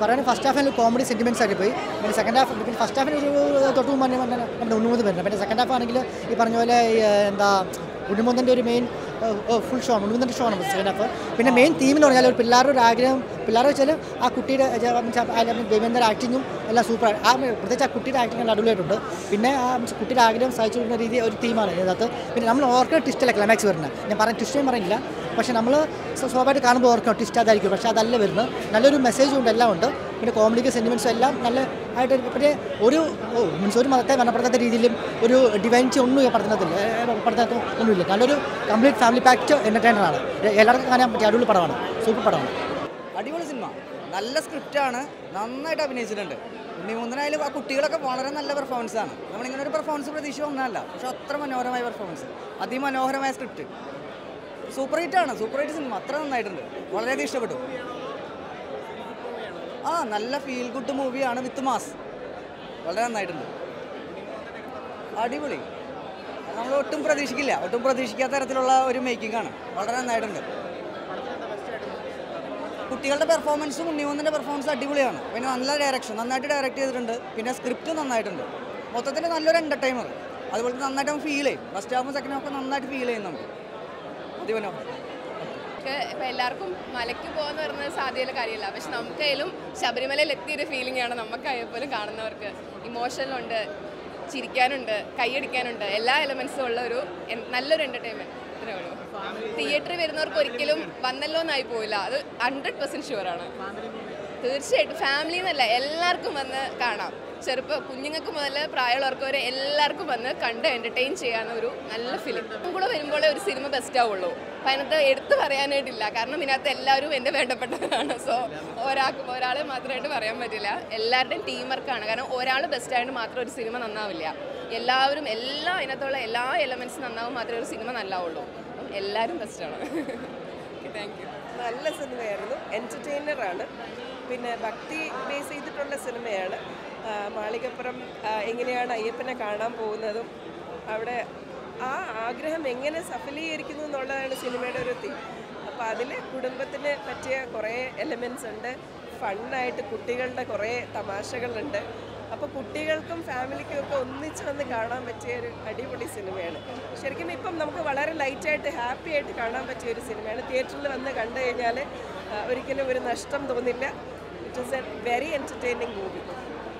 പറയുകയാണെങ്കിൽ ഫസ്റ്റ് ഹാഫിൽ comedy sentiments ആയിട്ട് പോയി. പിന്നെ സെക്കൻഡ് ഹാഫ് പിന്നെ ഫസ്റ്റ് ഹാഫിന് ഒരു തൊട്ട് മുമ്പ് നമ്മുടെ ഉണ്ണുമുന്ന് വരുന്നത് പിന്നെ സെക്കൻഡ് ഹാഫ് ആണെങ്കിൽ ഈ പറഞ്ഞ പോലെ എന്താ ഉണ്ണുമുന്നന്റെ ഒരു മെയിൻ ഫുൾ ഷോ ആണ്. ഉണ്ണുമുന്നന്റെ ഷോ ആണ് സെക്കൻഡ് ഹാഫ് പിന്നെ മെയിൻ തീം എന്ന് പറഞ്ഞാൽ ഒരു പിള്ളേരുടെ ഒരു ആഗ്രഹം പിള്ളേർ വെച്ചാൽ ആ കുട്ടിയുടെ ദേവേന്ദ്ര ആക്ടിങ്ങും എല്ലാം സൂപ്പർ ആ പ്രത്യേകിച്ച് ആ കുട്ടിയുടെ ആക്ടിങ് എല്ലാം അടിപൊളിയായിട്ടുണ്ട്. പിന്നെ ആ കുട്ടിയുടെ ആഗ്രഹം സഹിച്ചു കൊടുക്കുന്ന രീതി ഒരു തീമാണ് ഇതിനകത്ത്. പിന്നെ നമ്മൾ ഓർക്കുന്ന ട്വിസ്റ്റല്ല ക്ലൈമാക്സ് വരുന്നത്. ഞാൻ പറഞ്ഞ ഞാൻ പറയുന്നില്ല. പക്ഷേ നമ്മൾ സ്വാഭാവികമായിട്ട് കാണുമ്പോൾ ഓർക്കണം ട്വിസ്റ്റ് അതായിരിക്കും പക്ഷേ അതല്ല വരുന്നത്. നല്ലൊരു മെസ്സേജും ഉണ്ട് എല്ലാം ഉണ്ട്. പിന്നെ കോമഡിക്ക് സെന്റിമെന്റ്സും എല്ലാം നല്ല ആയിട്ട് പിന്നെ ഒരു മീൻസ് ഒരു മതത്തെ മരണപ്പെടുത്താത്ത രീതിയിലും ഒരു ഡിവൈൻസ് ഒന്നും ഈ പഠനത്തില്ല പഠനത്തിൽ ഒന്നുമില്ല. നല്ലൊരു കംപ്ലീറ്റ് ഫാമിലി പാക്റ്റ് എന്റർടൈനറാണ് എല്ലാവർക്കും കാണാൻ പറ്റിയ അടിപൊളി പടമാണ്. സൂപ്പർ പടമാണ്. അടിപൊളി സിനിമ നല്ല സ്ക്രിപ്റ്റാണ് നന്നായിട്ട് അഭിനയിച്ചിട്ടുണ്ട്. ഉണ്ണിമൂന്നനായാലും ആ കുട്ടികളൊക്കെ വളരെ നല്ല പെർഫോമൻസ് ആണ്. നമ്മളിങ്ങനെ ഒരു പെർഫോമൻസ് പ്രതീക്ഷ ഒന്നല്ല പക്ഷെ അത്ര മനോഹരമായ പെർഫോമൻസ് അതിമനോഹരമായ സ്ക്രിപ്റ്റ് സൂപ്പർ ഹിറ്റ് ആണ് സൂപ്പർ ഹിറ്റ് സിനിമ. അത്ര നന്നായിട്ടുണ്ട്. വളരെയധികം ഇഷ്ടപ്പെട്ടു. ആ നല്ല ഫീൽ ഗുഡ് മൂവിയാണ് വിത്ത് മാസ്. വളരെ നന്നായിട്ടുണ്ട്. അടിപൊളി. നമ്മൾ ഒട്ടും പ്രതീക്ഷിക്കില്ല. ഒട്ടും പ്രതീക്ഷിക്കാത്ത തരത്തിലുള്ള ഒരു മേക്കിംഗ് ആണ്. വളരെ നന്നായിട്ടുണ്ട്. കുട്ടികളുടെ പെർഫോമൻസും ഉണ്ണിമൂന്നിന്റെ പെർഫോമൻസ് അടിപൊളിയാണ്. പിന്നെ നല്ല ഡയറക്ഷൻ നന്നായിട്ട് ഡയറക്റ്റ് ചെയ്തിട്ടുണ്ട്. പിന്നെ സ്ക്രിപ്റ്റ് നന്നായിട്ടുണ്ട്. മൊത്തത്തിൽ നല്ലൊരു എന്റർടൈനർ അതുപോലെ നന്നായിട്ട് നമുക്ക് ഫീൽ ചെയ്യും ഫസ്റ്റ് ഹാഫും സെക്കൻഡ് ഹാഫും നന്നായിട്ട് ഫീൽ ചെയ്യും നമുക്ക്. അതിമനോഹരം നമുക്ക് ഇപ്പം എല്ലാവർക്കും മലയ്ക്ക് പോകുന്ന പറയുന്നത് സാധ്യതയുള്ള കാര്യമല്ല. പക്ഷെ നമുക്കായാലും ശബരിമലയിൽ എത്തിയൊരു ഫീലിംഗ് ആണ് നമുക്കായപ്പോലും കാണുന്നവർക്ക്. ഇമോഷനുണ്ട് ചിരിക്കാനുണ്ട് കൈയടിക്കാനുണ്ട് എല്ലാ എലമെൻസും ഉള്ള ഒരു നല്ലൊരു എന്റർടൈൻമെന്റ് ഇത്രേ ഉള്ളൂ. തിയേറ്ററിൽ വരുന്നവർക്ക് ഒരിക്കലും വന്നല്ലോ എന്നായി പോയില്ല അത് ഹൺഡ്രഡ് പെർസെന്റ് ഷുവറാണ് തീർച്ചയായിട്ടും ഫാമിലി എന്നല്ല എല്ലാവർക്കും വന്ന് കാണാം. ചെറുപ്പ കുഞ്ഞുങ്ങൾക്ക് മുതൽ പ്രായമുള്ളവർക്ക് വരെ എല്ലാവർക്കും വന്ന് കണ്ട് എന്റർടൈൻ ചെയ്യാവുന്ന ഒരു നല്ല ഫിലിം കൂടെ വരുമ്പോഴേ ഒരു സിനിമ ബെസ്റ്റ് ആവുള്ളൂ. അപ്പം അതിനകത്ത് എടുത്തു പറയാനായിട്ടില്ല. കാരണം ഇതിനകത്ത് എല്ലാവരും എന്റെ വേണ്ടപ്പെട്ടതാണ് സോ ഒരാൾക്ക് ഒരാളെ മാത്രമായിട്ട് പറയാൻ പറ്റില്ല. എല്ലാവരുടെയും ടീം വർക്കാണ് കാരണം ഒരാൾ ബെസ്റ്റ് ആയിട്ട് മാത്രം ഒരു സിനിമ നന്നാവില്ല. എല്ലാവരും എല്ലാ അതിനകത്തുള്ള എല്ലാ എലമെന്റ്സും നന്നാവും മാത്രമേ ഒരു സിനിമ നന്നാവുള്ളൂ എല്ലാവരും ബെസ്റ്റാണ് താങ്ക് യു നല്ല സിനിമയായിരുന്നു. എന്റർടൈനറാണ് പിന്നെ ഭക്തി ബേസ് ചെയ്തിട്ടുള്ള സിനിമയാണ്. മാളികപ്പുറം എങ്ങനെയാണ് അയ്യപ്പനെ കാണാൻ പോകുന്നതും അവിടെ ആ ആഗ്രഹം എങ്ങനെ സഫലീകരിക്കുന്നു എന്നുള്ളതാണ് സിനിമയുടെ ഒരു തീം അപ്പോൾ അതിൽ കുടുംബത്തിന് പറ്റിയ കുറേ എലമെൻസ് ഉണ്ട്. ഫണ്ണായിട്ട് കുട്ടികളുടെ കുറേ തമാശകളുണ്ട്. അപ്പോൾ കുട്ടികൾക്കും ഫാമിലിക്കും ഒക്കെ ഒന്നിച്ച് വന്ന് കാണാൻ പറ്റിയ ഒരു അടിപൊളി സിനിമയാണ്. ശരിക്കും ഇപ്പം നമുക്ക് വളരെ ലൈറ്റ് ആയിട്ട് ഹാപ്പി ആയിട്ട് കാണാൻ പറ്റിയ ഒരു സിനിമയാണ്. തിയേറ്ററിൽ വന്ന് കണ്ടു കഴിഞ്ഞാൽ ഒരിക്കലും ഒരു നഷ്ടം തോന്നില്ല. It is a very entertaining movie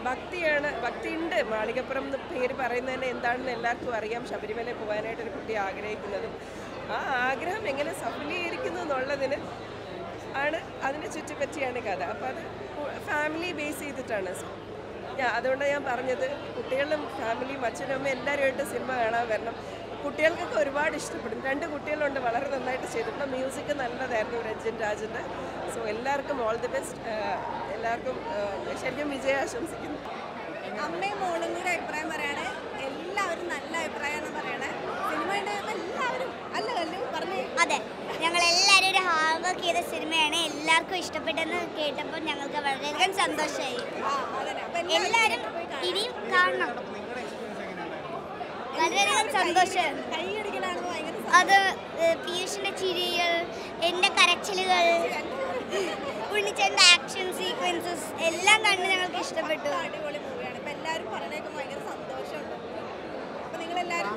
ഭക്തിയാണ് ഭക്തിയുണ്ട്. മാളികപ്പുറം എന്ന് പേര് പറയുന്നതിന് എന്താണെന്ന് എല്ലാവർക്കും അറിയാം. ശബരിമല പോകാനായിട്ട് ഒരു കുട്ടി ആഗ്രഹിക്കുന്നതും ആ ആഗ്രഹം എങ്ങനെ സഫലീകരിക്കുന്നു എന്നുള്ളതിന് ആണ് അതിനെ ചുറ്റിപ്പറ്റിയാണ് കഥ. അപ്പോൾ അത് ഫാമിലി ബേസ് ചെയ്തിട്ടാണ്. അതുകൊണ്ടാണ് ഞാൻ പറഞ്ഞത് കുട്ടികളും ഫാമിലിയും അച്ഛനും അമ്മയും എല്ലാവരുമായിട്ട് സിനിമ കാണാൻ വരണം. കുട്ടികൾക്കൊക്കെ ഒരുപാട് ഇഷ്ടപ്പെടും. രണ്ട് കുട്ടികളുണ്ട് വളരെ നന്നായിട്ട് ചെയ്തിട്ടുണ്ട്. മ്യൂസിക് നല്ലതായിരുന്നു രഞ്ജൻ രാജിന്റെ. സോ എല്ലാവർക്കും ഓൾ ദി ബെസ്റ്റ് എല്ലാവർക്കും ശരിക്കും വിജയം ആശംസിക്കുന്നു. അമ്മയും മോളും കൂടെ അഭിപ്രായം പറയണേ. എല്ലാവരും നല്ല അഭിപ്രായമാണ് പറയണേ. സിനിമ എല്ലാവരും അല്ല കല്ലു പറഞ്ഞു. അതെ. ഞങ്ങൾ എല്ലാവരും വർക്ക് ചെയ്ത സിനിമയാണ് എല്ലാവർക്കും ഇഷ്ടപ്പെട്ടെന്ന് കേട്ടപ്പോൾ ഞങ്ങൾക്ക് വളരെയധികം സന്തോഷമായി. എല്ലാവരും ഇനിയും കാണണം. വളരെയധികം സന്തോഷം. അത് ഏഹ്, പീയൂഷിന്റെ ചിരികൾ എന്റെ കരച്ചിലുകൾ ഉണ്ണിച്ചേന്റെ ആക്ഷൻ സീക്വൻസസ് എല്ലാം കണ്ട് ഞങ്ങൾക്ക് ഇഷ്ടപ്പെട്ടു. അടിപൊളി മൂവിയാണ് ഇപ്പൊ എല്ലാവരും പറഞ്ഞേക്കും ഭയങ്കര സന്തോഷമുണ്ട്. അപ്പൊ നിങ്ങളെല്ലാവരും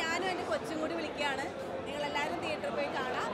ഞാനും എന്റെ കൊച്ചും കൂടി വിളിക്കുകയാണ്. നിങ്ങൾ എല്ലാവരും തിയേറ്ററിൽ പോയി കാണാം.